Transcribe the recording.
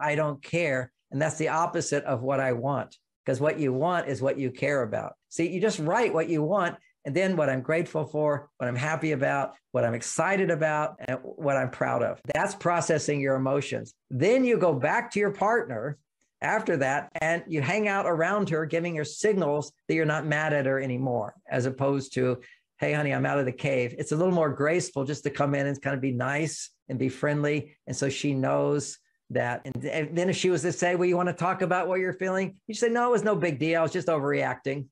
I don't care. And that's the opposite of what I want because what you want is what you care about. See, you just write what you want and then what I'm grateful for, what I'm happy about, what I'm excited about, and what I'm proud of. That's processing your emotions. Then you go back to your partner after that and you hang out around her, giving her signals that you're not mad at her anymore, as opposed to, hey, honey, I'm out of the cave. It's a little more graceful just to come in and kind of be nice and be friendly. And so she knows that. And, then if she was to say, well, you want to talk about what you're feeling? You say, no, it was no big deal. I was just overreacting.